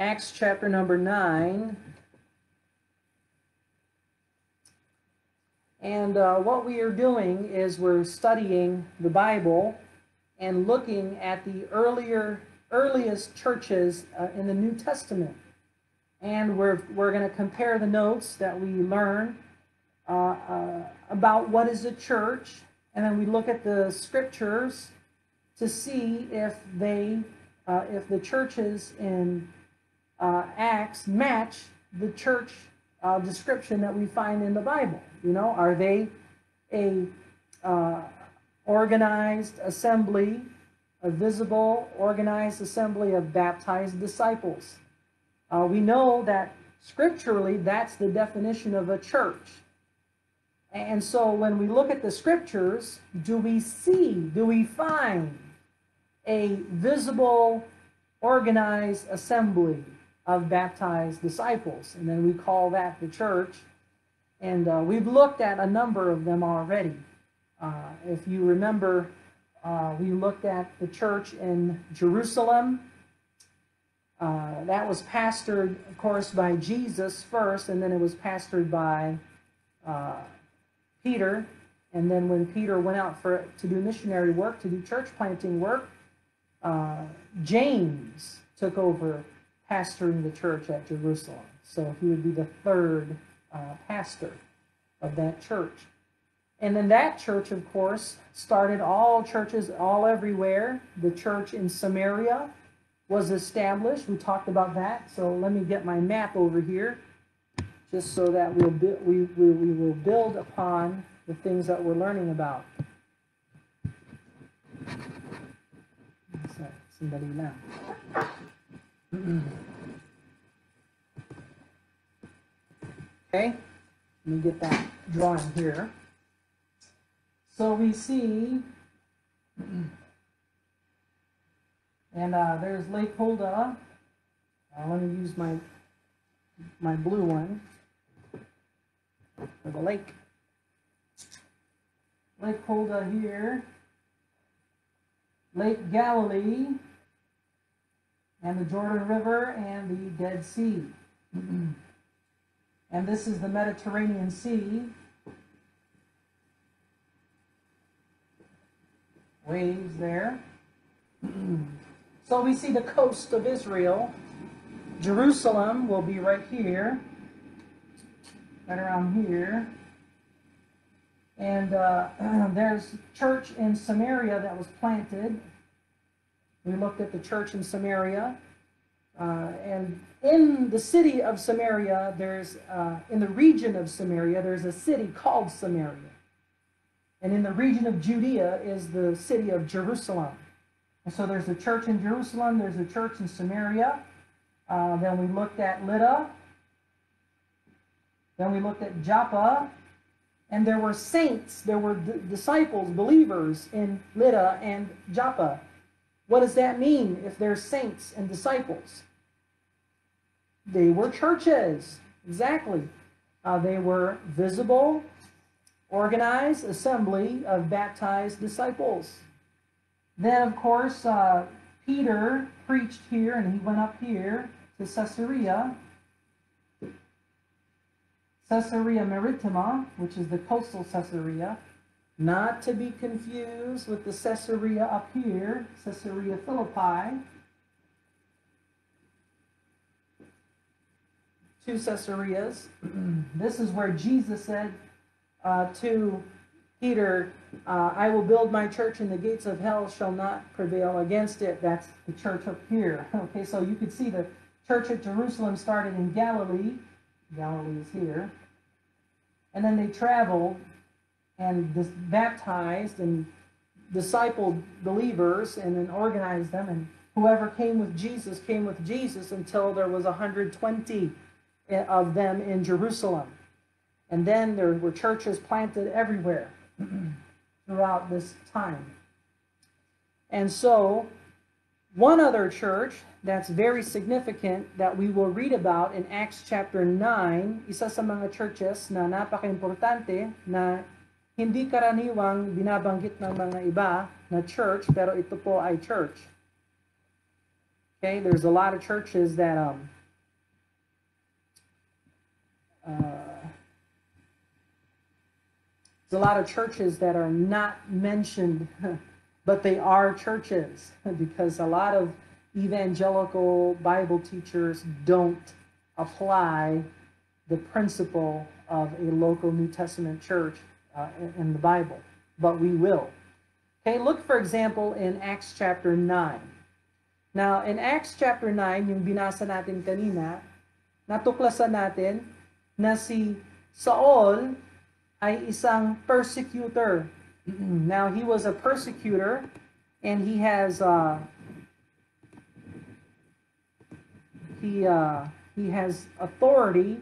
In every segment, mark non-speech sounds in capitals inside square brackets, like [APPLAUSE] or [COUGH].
Acts chapter number 9. And uh, what we are doing is we're studying the Bible and looking at the earlier, earliest churches uh, in the New Testament. And we're, we're going to compare the notes that we learn uh, uh, about what is a church, and then we look at the scriptures to see if they, uh, if the churches in uh, Acts match the church uh, description that we find in the Bible. You know, are they a uh, organized assembly, a visible, organized assembly of baptized disciples? Uh, we know that scripturally that's the definition of a church. And so when we look at the scriptures, do we see, do we find a visible, organized assembly of baptized disciples? And then we call that the church. And uh, we've looked at a number of them already. Uh, if you remember, uh, we looked at the church in Jerusalem. Uh, that was pastored, of course, by Jesus first, and then it was pastored by uh, Peter. And then when Peter went out for to do missionary work, to do church planting work, uh, James took over pastoring the church at Jerusalem. So he would be the third uh, pastor of that church. And then that church, of course, started all churches all everywhere. The church in Samaria was established. We talked about that. So let me get my map over here, just so that we'll we, we, we will build upon the things that we're learning about. Somebody now. Okay, let me get that drawing here. So we see, and uh, there's Lake Huldah. Uh, let me use my my blue one for the lake. Lake Huldah here. Lake Galilee and the Jordan River and the Dead Sea. [CLEARS THROAT] and this is the Mediterranean Sea. Waves there. [CLEARS THROAT] so we see the coast of Israel. Jerusalem will be right here, right around here. And uh, [CLEARS THROAT] there's church in Samaria that was planted. We looked at the church in Samaria. Uh, and in the city of Samaria, there's, uh, in the region of Samaria, there's a city called Samaria. And in the region of Judea is the city of Jerusalem. And so there's a church in Jerusalem, there's a church in Samaria. Uh, then we looked at Lydda. Then we looked at Joppa. And there were saints, there were disciples, believers in Lydda and Joppa. What does that mean if they're saints and disciples? They were churches, exactly. Uh, they were visible, organized assembly of baptized disciples. Then, of course, uh, Peter preached here and he went up here to Caesarea. Caesarea Maritima, which is the coastal Caesarea, not to be confused with the Caesarea up here, Caesarea Philippi. Two Caesareas. [CLEARS THROAT] this is where Jesus said, uh, to Peter, uh, I will build my church and the gates of hell shall not prevail against it. That's the church up here. [LAUGHS] Okay, so you could see the church at Jerusalem started in Galilee. Galilee is here. And then they traveled and baptized and discipled believers and then organized them. And whoever came with Jesus came with Jesus until there was 120 eh, of them in Jerusalem. And then there were churches planted everywhere [CLEARS THROAT] throughout this time. And so, one other church that's very significant that we will read about in Acts chapter 9, isa sa mga churches na napaka-importante na hindi karaniwang binabanggit ng mga iba na church, pero ito po ay church. Okay, there's a lot of churches that um, uh, there's a lot of churches that are not mentioned, [LAUGHS] but they are churches [LAUGHS] because a lot of evangelical Bible teachers don't apply the principle of a local New Testament church uh, in the Bible, but we will. Okay, look for example in Acts chapter 9. Now, in Acts chapter 9, yung binasa natin kanina, natuklasan natin na si Saul ay isang persecutor. [CLEARS THROAT] now, he was a persecutor and he has uh, he uh, he has authority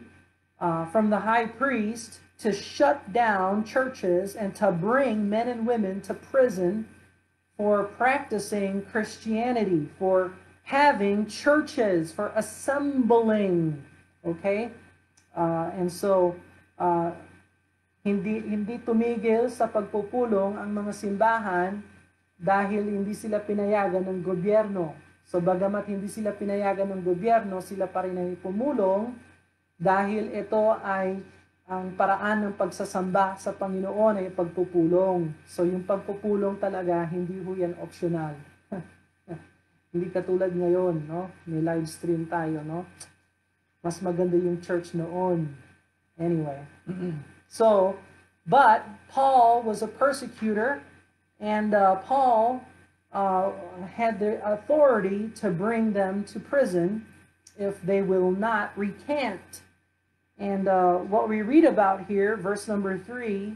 uh, from the high priest to shut down churches and to bring men and women to prison for practicing Christianity, for having churches, for assembling. Okay? Uh, and so, uh, hindi, hindi tumigil sa pagpupulong ang mga simbahan dahil hindi sila pinayagan ng gobyerno. So bagamat hindi sila pinayagan ng gobyerno, sila pa rin ay pumulong dahil ito ay ang paraan ng pagsasamba sa Panginoon ay pagpupulong. So yung pagpupulong talaga, hindi ho yan optional. [LAUGHS] hindi katulad ngayon, no? May live stream tayo, no? Mas maganda yung church noon. Anyway. [CLEARS THROAT] so, but Paul was a persecutor and uh, Paul uh, had the authority to bring them to prison if they will not recant and uh, what we read about here, verse number 3,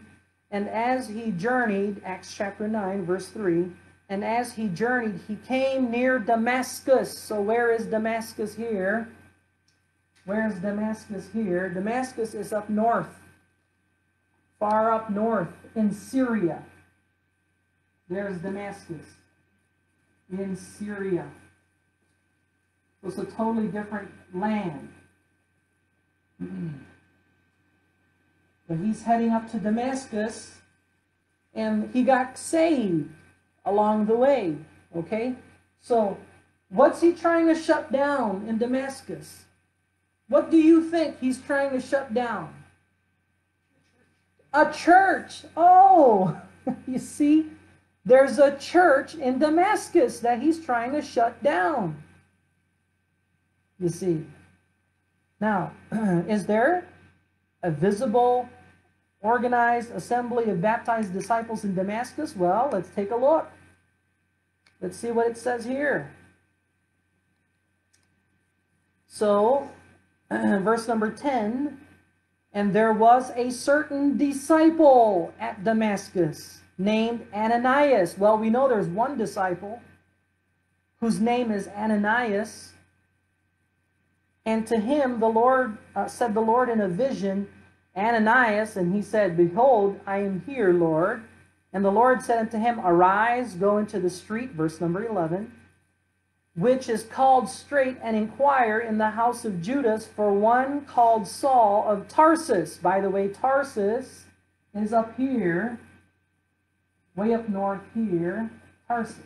and as he journeyed, Acts chapter 9, verse 3, and as he journeyed, he came near Damascus. So where is Damascus here? Where is Damascus here? Damascus is up north, far up north in Syria. There's Damascus in Syria. So it's a totally different land. Mm-hmm. But he's heading up to Damascus and he got saved along the way. Okay? So, what's he trying to shut down in Damascus? What do you think he's trying to shut down? A church. Oh, [LAUGHS] you see, there's a church in Damascus that he's trying to shut down. You see. Now, [CLEARS THROAT] is there a visible, organized assembly of baptized disciples in Damascus? Well, let's take a look. Let's see what it says here. So, [CLEARS THROAT] verse number 10 And there was a certain disciple at Damascus named Ananias. Well, we know there's one disciple whose name is Ananias. And to him the Lord uh, said the Lord in a vision, Ananias, and he said, Behold, I am here, Lord. And the Lord said unto him, Arise, go into the street, verse number 11, which is called straight, and inquire in the house of Judas for one called Saul of Tarsus. By the way, Tarsus is up here, way up north here, Tarsus.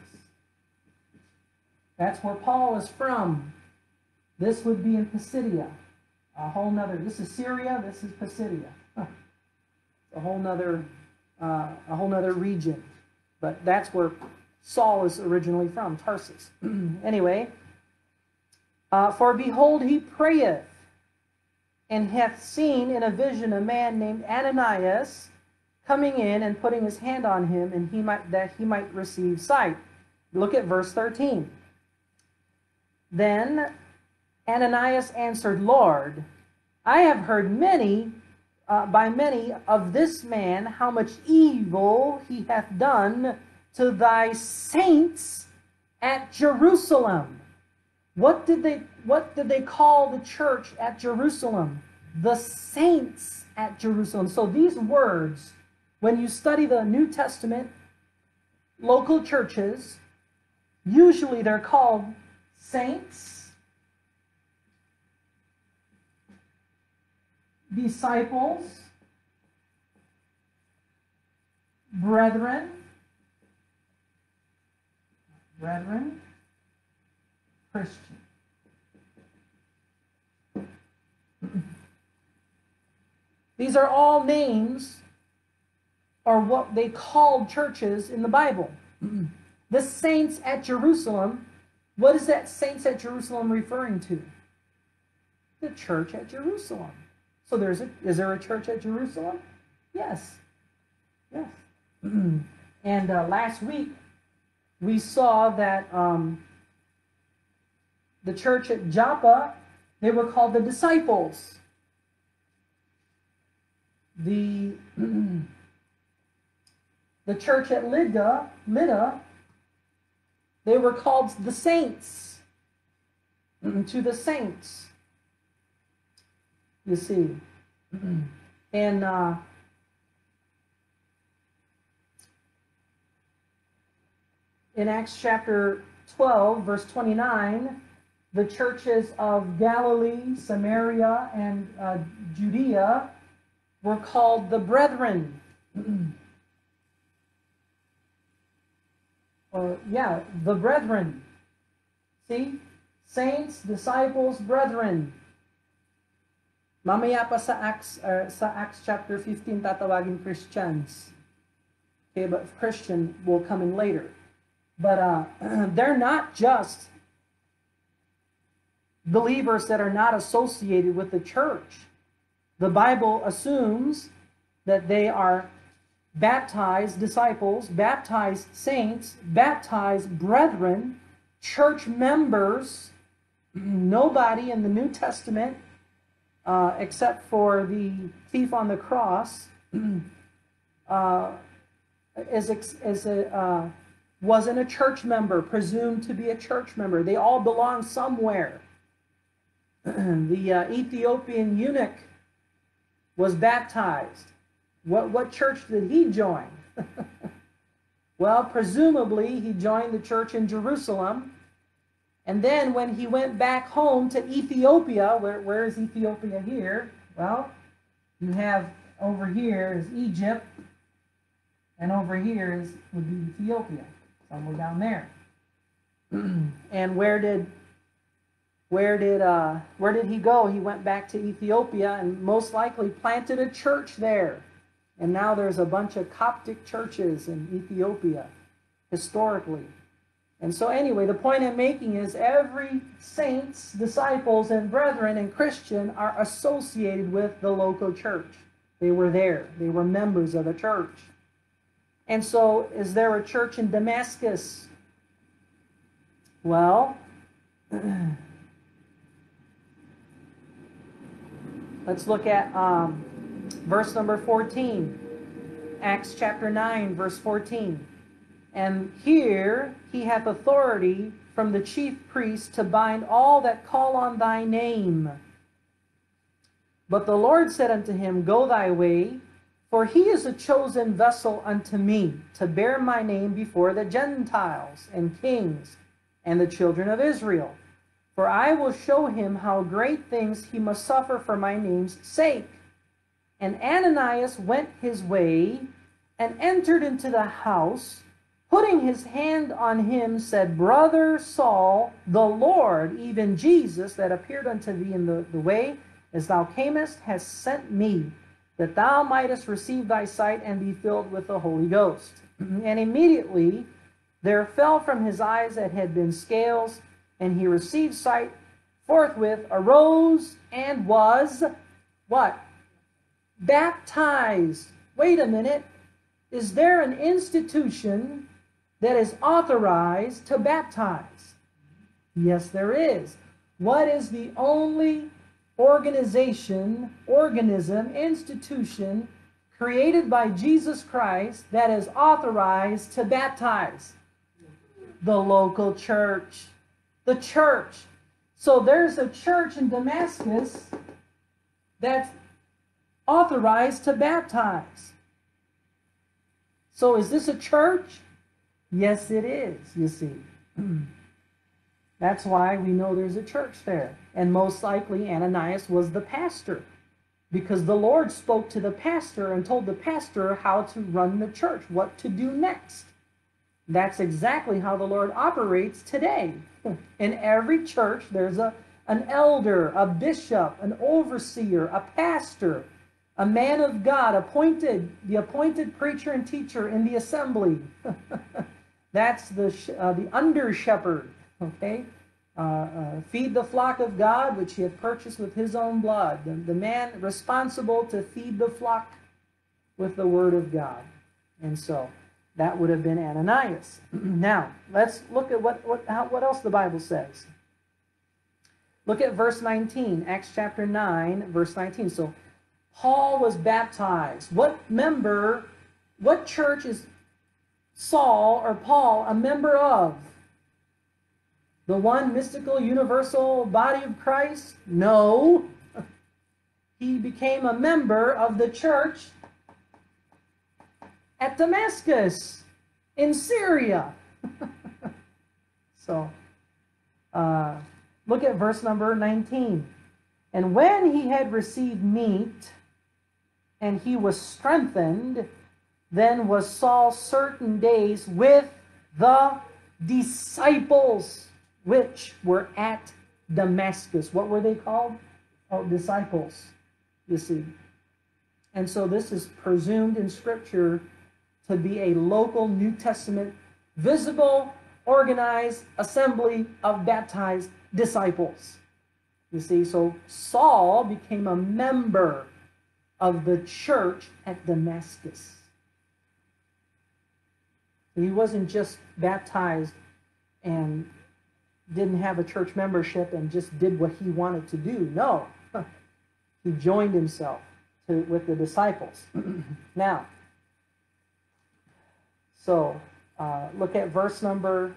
That's where Paul is from. This would be in Pisidia. A whole nother, this is Syria, this is Pisidia. [LAUGHS] a whole nother, uh, a whole nother region. But that's where Saul is originally from, Tarsus. [CLEARS THROAT] anyway, uh, for behold, he prayeth, and hath seen in a vision a man named Ananias coming in and putting his hand on him, and he might that he might receive sight. Look at verse 13. Then Ananias answered, Lord, I have heard many, uh, by many of this man, how much evil he hath done to thy saints at Jerusalem. What did they what did they call the church at Jerusalem? The saints at Jerusalem. So these words, when you study the New Testament, local churches, usually they're called saints disciples, brethren, brethren, Christian. These are all names or what they called churches in the Bible. the saints at Jerusalem, what is that saints at Jerusalem referring to? The church at Jerusalem. So there's a is there a church at Jerusalem? Yes. Yes. [CLEARS THROAT] and uh, last week we saw that um, the church at Joppa, they were called the disciples. The [CLEARS THROAT] the church at Lydda, Lydda, they were called the saints. to the saints. You see. and uh, in Acts chapter 12, verse 29, the churches of Galilee, Samaria, and uh, Judea were called the brethren. or, yeah, the brethren. See? Saints, disciples, brethren. Mamaya pa sa Acts, uh, sa Acts chapter 15, tatawagin Christians. Okay, but Christian will come in later. But uh, [CLEARS THROAT] they're not just believers that are not associated with the church. The Bible assumes that they are baptized disciples, baptized saints, baptized brethren, church members. [CLEARS THROAT] Nobody in the New Testament, uh, except for the thief on the cross, [CLEARS THROAT] uh, is, is a, uh, wasn't a church member, presumed to be a church member. They all belong somewhere. [CLEARS THROAT] the uh, Ethiopian eunuch was baptized. What, what church did he join? [LAUGHS] well, presumably he joined the church in Jerusalem. And then when he went back home to Ethiopia, where, where is Ethiopia here? Well, you have over here is Egypt, and over here is would be Ethiopia, somewhere down there. [CLEARS THROAT] and where did where did uh, where did he go? He went back to Ethiopia and most likely planted a church there. And now there's a bunch of Coptic churches in Ethiopia historically. And so anyway, the point I'm making is every saints, disciples, and brethren and Christian are associated with the local church. They were there. They were members of the church. And so is there a church in Damascus? Well, [CLEARS THROAT] Let's look at um, verse number 14. Acts chapter 9, verse 14. And here he hath authority from the chief priest to bind all that call on thy name. But the Lord said unto him, Go thy way, for he is a chosen vessel unto me, to bear my name before the Gentiles and kings and the children of Israel. For I will show him how great things he must suffer for my name's sake. And Ananias went his way and entered into the house, putting his hand on him, said, Brother Saul, the Lord, even Jesus, that appeared unto thee in the, the way, as thou camest, has sent me, that thou mightest receive thy sight and be filled with the Holy Ghost. [CLEARS THROAT] and immediately there fell from his eyes that had been scales, and he received sight, forthwith arose and was what? Baptized. Wait a minute. Is there an institution that is authorized to baptize? Yes, there is. What is the only organization, organism, institution created by Jesus Christ that is authorized to baptize? The local church the church. So there's a church in Damascus that's authorized to baptize. So is this a church? Yes, it is, you see. [CLEARS THROAT] That's why we know there's a church there. And most likely Ananias was the pastor because the Lord spoke to the pastor and told the pastor how to run the church, what to do next. That's exactly how the Lord operates today. [LAUGHS] In every church, there's a, an elder, a bishop, an overseer, a pastor, a man of God, appointed, the appointed preacher and teacher in the assembly. [LAUGHS] That's the, uh, the under shepherd, okay? Uh, uh, feed the flock of God, which he hath purchased with his own blood. The, the man responsible to feed the flock with the word of God. And so that would have been Ananias. [CLEARS THROAT] now, let's look at what, what, how, what else the Bible says. Look at verse 19, Acts chapter 9, verse 19. So, Paul was baptized. What member, what church is Saul or Paul a member of? The one mystical, universal body of Christ? No. [LAUGHS] He became a member of the church at Damascus in Syria. [LAUGHS] so, uh, look at verse number 19. And when he had received meat and he was strengthened, then was Saul certain days with the disciples which were at Damascus. What were they called? Oh, disciples, you see. And so this is presumed in Scripture to be a local New Testament, visible, organized assembly of baptized disciples. You see, so Saul became a member of the church at Damascus. He wasn't just baptized and didn't have a church membership and just did what he wanted to do. No, [LAUGHS] he joined himself to, with the disciples. [CLEARS THROAT] now, so uh, look at verse number.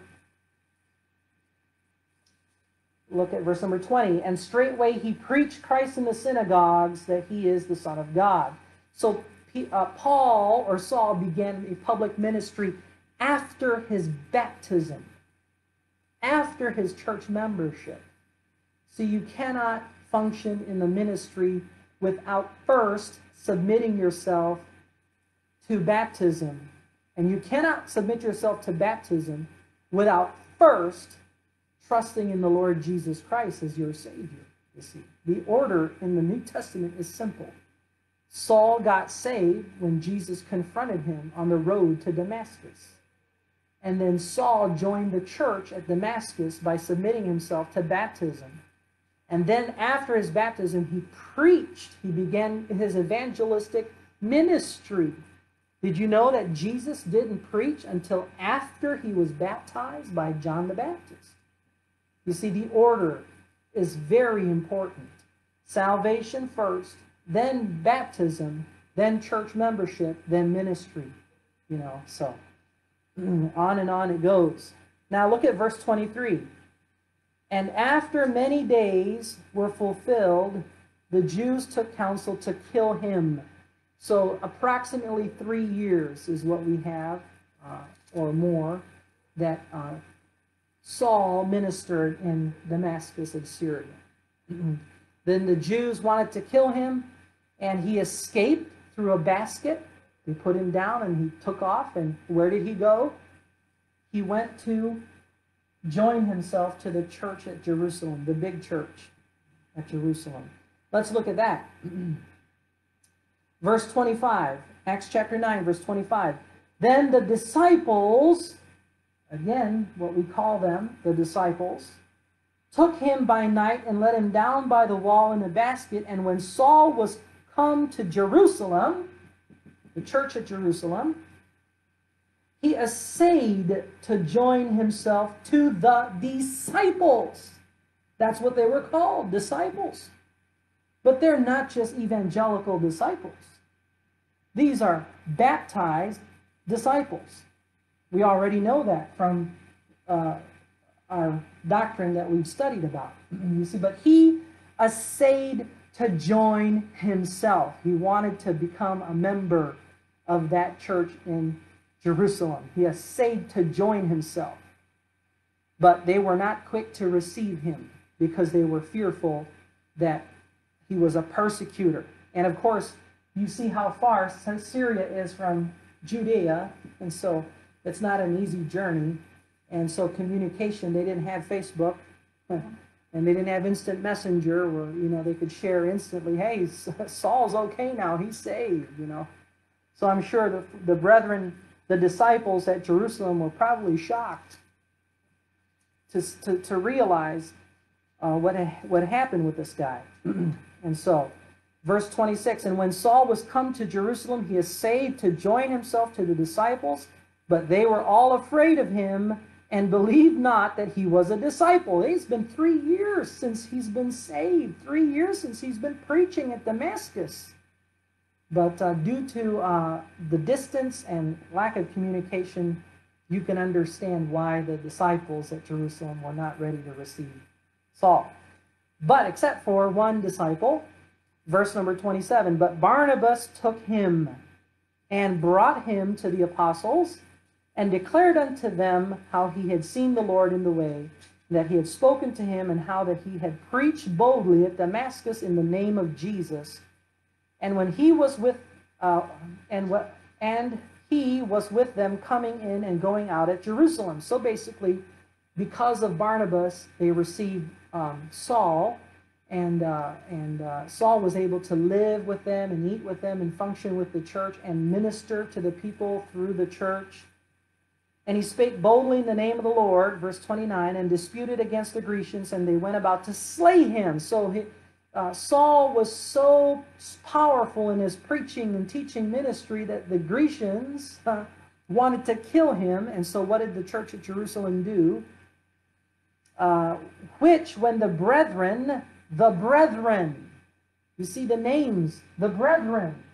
Look at verse number 20. And straightway he preached Christ in the synagogues that he is the Son of God. So uh, Paul or Saul began a public ministry after his baptism, after his church membership. So you cannot function in the ministry without first submitting yourself to baptism and you cannot submit yourself to baptism without first trusting in the Lord Jesus Christ as your Savior. You see, the order in the New Testament is simple. Saul got saved when Jesus confronted him on the road to Damascus. And then Saul joined the church at Damascus by submitting himself to baptism. And then after his baptism, he preached. He began his evangelistic ministry. Did you know that Jesus didn't preach until after he was baptized by John the Baptist? You see, the order is very important. Salvation first, then baptism, then church membership, then ministry. You know, so on and on it goes. Now look at verse 23. And after many days were fulfilled, the Jews took counsel to kill him. So approximately three years is what we have, uh, or more, that uh, Saul ministered in Damascus of Syria. then the Jews wanted to kill him, and he escaped through a basket. Put him down, and he took off. And where did he go? He went to join himself to the church at Jerusalem, the big church at Jerusalem. Let's look at that. [CLEARS THROAT] Verse 25, Acts chapter 9, verse 25. Then the disciples, again, what we call them, the disciples, took him by night and let him down by the wall in a basket. And when Saul was come to Jerusalem, the church at Jerusalem, he essayed to join himself to the disciples. That's what they were called, disciples. But they're not just evangelical disciples. These are baptized disciples. We already know that from uh, our doctrine that we've studied about. [CLEARS THROAT] You see, but he essayed to join himself. He wanted to become a member of that church in Jerusalem. He essayed to join himself. But they were not quick to receive him because they were fearful that he was a persecutor. And of course, you see how far Syria is from Judea. And so it's not an easy journey. And so communication, they didn't have Facebook [LAUGHS] and they didn't have instant messenger where, you know, they could share instantly, hey, Saul's okay now, he's saved, you know. So I'm sure the, the brethren, the disciples at Jerusalem were probably shocked to, to, to realize uh, what, what happened with this guy. [CLEARS THROAT] and so, verse 26 And when Saul was come to Jerusalem, he essayed to join himself to the disciples, but they were all afraid of him and believed not that he was a disciple. It's been three years since he's been saved, three years since he's been preaching at Damascus. But uh, due to uh, the distance and lack of communication, you can understand why the disciples at Jerusalem were not ready to receive Saul. But except for one disciple, verse number 27 But Barnabas took him and brought him to the apostles and declared unto them how he had seen the Lord in the way, that he had spoken to him, and how that he had preached boldly at Damascus in the name of Jesus. And when he was with, uh, and what, and he was with them coming in and going out at Jerusalem. So basically, because of Barnabas, they received um, Saul, and uh, and uh, Saul was able to live with them and eat with them and function with the church and minister to the people through the church. And he spake boldly in the name of the Lord, verse 29, and disputed against the Grecians, and they went about to slay him. So he, uh, Saul was so powerful in his preaching and teaching ministry that the Grecians uh, wanted to kill him. And so, what did the church at Jerusalem do? Uh, which, when the brethren, the brethren, you see the names, the brethren,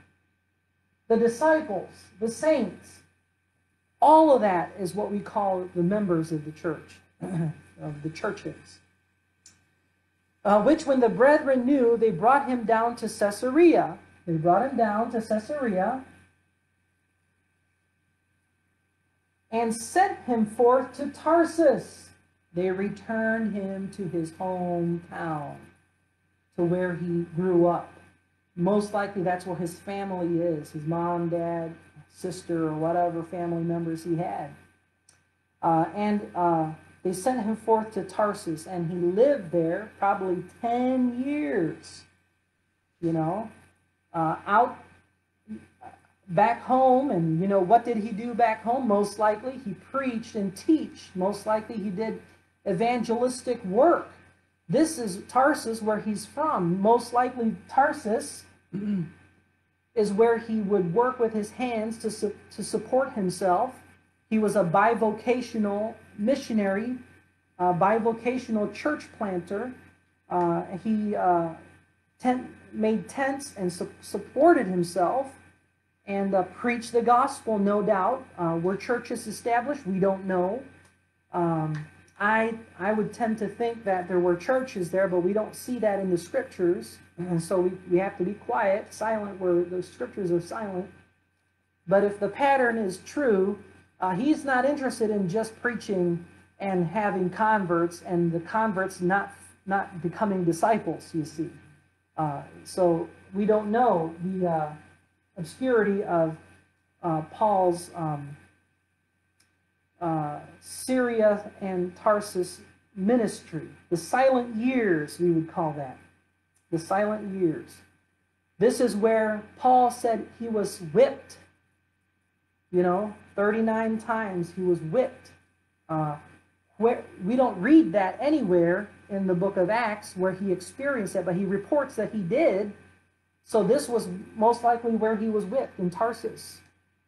the disciples, the saints, all of that is what we call the members of the church, [CLEARS THROAT] of the churches uh, which when the brethren knew, they brought him down to Caesarea. They brought him down to Caesarea and sent him forth to Tarsus. They returned him to his hometown, to where he grew up. Most likely that's where his family is his mom, dad, sister, or whatever family members he had. Uh, and uh, they sent him forth to Tarsus, and he lived there probably 10 years. You know, uh, out back home, and you know, what did he do back home? Most likely he preached and teach. Most likely he did evangelistic work. This is Tarsus, where he's from. Most likely Tarsus [CLEARS THROAT] is where he would work with his hands to, su to support himself. He was a bivocational missionary, uh, bivocational church planter. Uh, he uh, tent, made tents and su supported himself and uh, preached the gospel, no doubt. Uh, were churches established? We don't know. Um, I, I would tend to think that there were churches there, but we don't see that in the scriptures. And [CLEARS THROAT] so we, we have to be quiet, silent where the scriptures are silent. But if the pattern is true, uh, he's not interested in just preaching and having converts and the converts not not becoming disciples you see. Uh, so we don't know the uh, obscurity of uh, paul's um, uh, syria and tarsus ministry. The silent years we would call that. The silent years. This is where paul said he was whipped you know 39 times he was whipped uh, where we don't read that anywhere in the book of Acts where he experienced it, but he reports that he did. So this was most likely where he was whipped in Tarsus.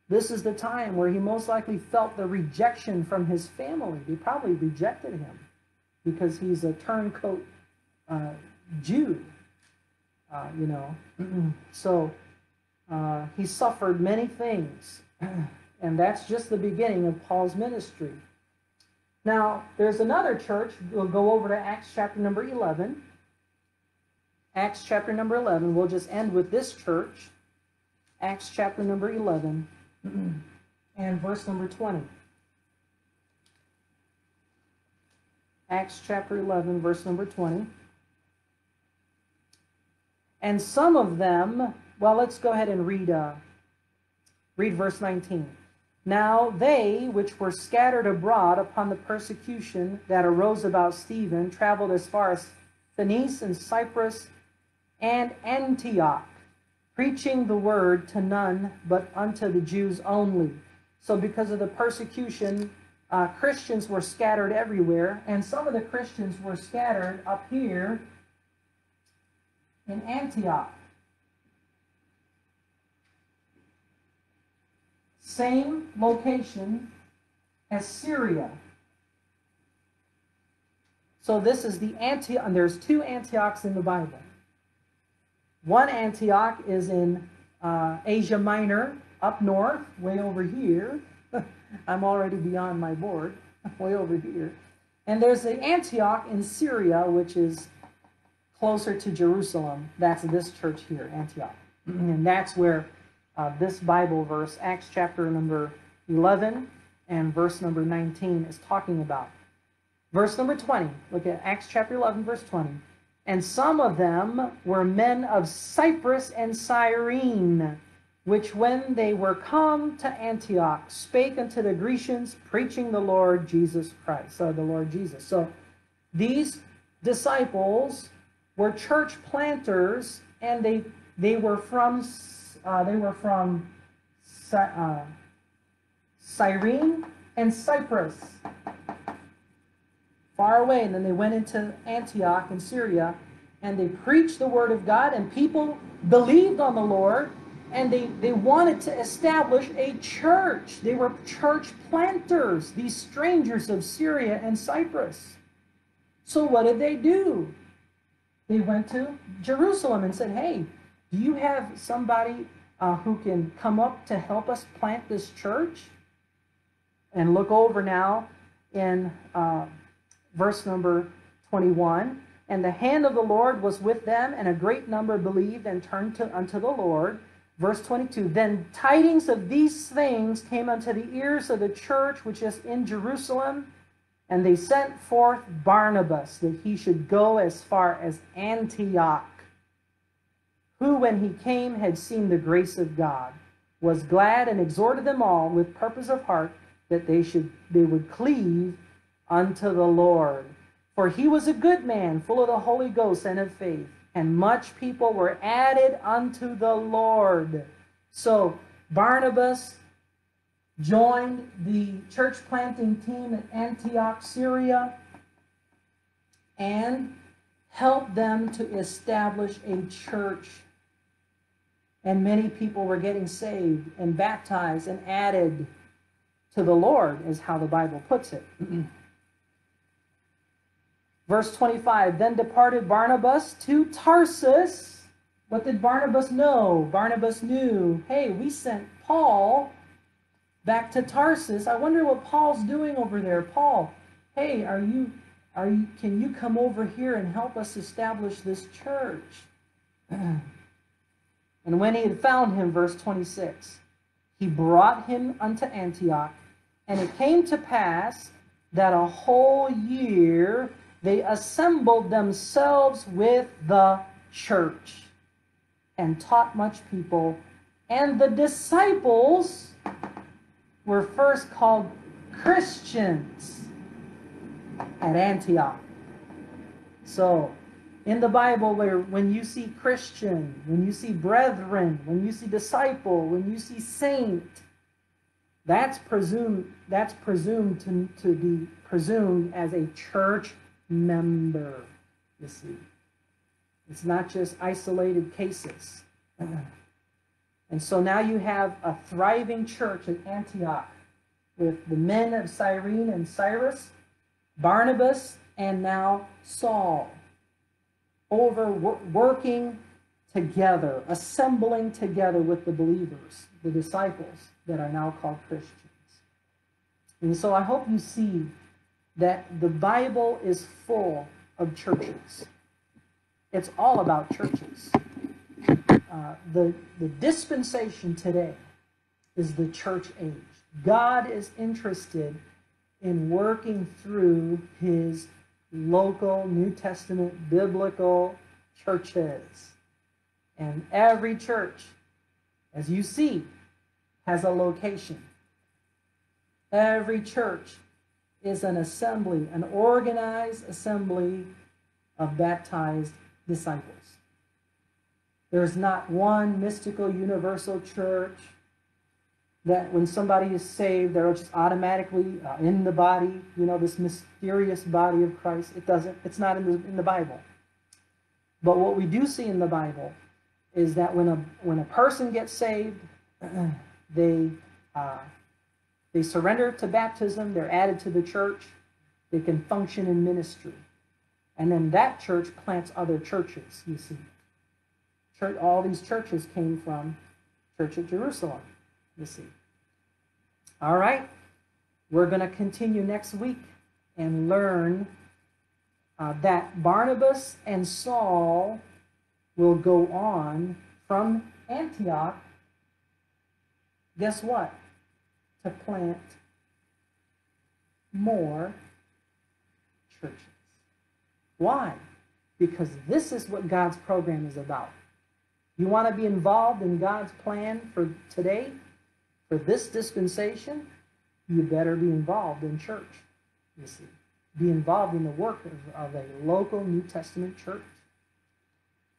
This is the time where he most likely felt the rejection from his family. They probably rejected him because he's a turncoat uh, Jew, uh, you know. [CLEARS THROAT] so uh, he suffered many things. [CLEARS THROAT] And that's just the beginning of Paul's ministry. Now, there's another church. We'll go over to Acts chapter number 11. Acts chapter number 11. We'll just end with this church. Acts chapter number 11 [CLEARS THROAT] and verse number 20. Acts chapter 11, verse number 20. And some of them, well, let's go ahead and read, uh, read verse 19. Now they, which were scattered abroad upon the persecution that arose about Stephen, traveled as far as Phoenice and Cyprus and Antioch, preaching the word to none but unto the Jews only. So, because of the persecution, uh, Christians were scattered everywhere, and some of the Christians were scattered up here in Antioch. Same location as Syria. So this is the Antioch, and there's two Antiochs in the Bible. One Antioch is in uh, Asia Minor, up north, way over here. [LAUGHS] I'm already beyond my board, [LAUGHS] way over here. And there's the Antioch in Syria, which is closer to Jerusalem. That's this church here, Antioch. [CLEARS THROAT] And that's where uh, this Bible verse, Acts chapter number 11 and verse number 19, is talking about. Verse number 20, look at Acts chapter 11, verse 20. And some of them were men of Cyprus and Cyrene, which when they were come to Antioch, spake unto the Grecians, preaching the Lord Jesus Christ, or the Lord Jesus. So these disciples were church planters, and they they were from uh, they were from uh, Cyrene and Cyprus, far away. And then they went into Antioch in Syria, and they preached the word of God, and people believed on the Lord, and they, they wanted to establish a church. They were church planters, these strangers of Syria and Cyprus. So what did they do? They went to Jerusalem and said, Hey, do you have somebody uh, who can come up to help us plant this church? And look over now in uh, verse number 21. And the hand of the Lord was with them, and a great number believed and turned to, unto the Lord. Verse 22 Then tidings of these things came unto the ears of the church which is in Jerusalem, and they sent forth Barnabas that he should go as far as Antioch who, when he came, had seen the grace of God, was glad and exhorted them all with purpose of heart that they should they would cleave unto the Lord. For he was a good man, full of the Holy Ghost and of faith, and much people were added unto the Lord. So Barnabas joined the church planting team at Antioch, Syria, and helped them to establish a church and many people were getting saved and baptized and added to the Lord, is how the Bible puts it. [CLEARS THROAT] Verse 25 Then departed Barnabas to Tarsus. What did Barnabas know? Barnabas knew, hey, we sent Paul back to Tarsus. I wonder what Paul's doing over there. Paul, hey, are you are you can you come over here and help us establish this church? [CLEARS THROAT] And when he had found him, verse 26, he brought him unto Antioch. And it came to pass that a whole year they assembled themselves with the church and taught much people. And the disciples were first called Christians at Antioch. So in the Bible where when you see Christian, when you see brethren, when you see disciple, when you see saint, that's presumed that's presumed to, to be presumed as a church member, you see. It's not just isolated cases. And so now you have a thriving church at Antioch with the men of Cyrene and Cyrus, Barnabas, and now Saul over working together, assembling together with the believers, the disciples that are now called Christians. And so I hope you see that the Bible is full of churches. It's all about churches. Uh, the, the dispensation today is the church age. God is interested in working through his local New Testament biblical churches. And every church, as you see, has a location. Every church is an assembly, an organized assembly of baptized disciples. There's not one mystical universal church that when somebody is saved, they're just automatically uh, in the body, you know, this mysterious body of Christ. It doesn't, it's not in the, in the Bible. But what we do see in the Bible is that when a, when a person gets saved, [CLEARS THROAT] they, uh, they surrender to baptism, they're added to the church, they can function in ministry. And then that church plants other churches, you see. Church, all these churches came from Church at Jerusalem, you see. All right, we're going to continue next week and learn uh, that Barnabas and Saul will go on from Antioch. Guess what? To plant more churches. Why? Because this is what God's program is about. You want to be involved in God's plan for today, for this dispensation? You better be involved in church, you see. Be involved in the work of, of a local New Testament church.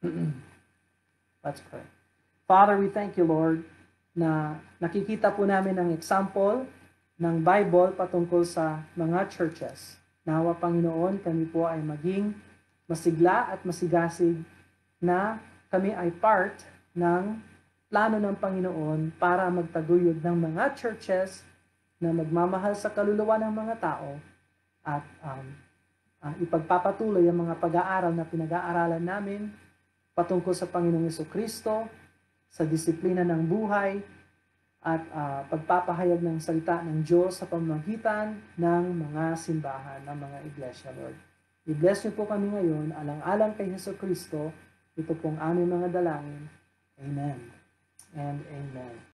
[CLEARS THROAT] Let's pray. Father, we thank you, Lord, na nakikita po namin ang example ng Bible patungkol sa mga churches. Nawa, Panginoon, kami po ay maging masigla at masigasig na kami ay part ng plano ng Panginoon para magtaguyod ng mga churches na magmamahal sa kaluluwa ng mga tao at um, uh, ipagpapatuloy ang mga pag-aaral na pinag-aaralan namin patungkol sa Panginoong Yeso Kristo, sa disiplina ng buhay, at uh, pagpapahayag ng salita ng Diyos sa pamamagitan ng mga simbahan, ng mga iglesia, Lord. I-bless niyo po kami ngayon, alang-alang kay Yeso Kristo, ito pong aming mga dalangin. Amen and amen.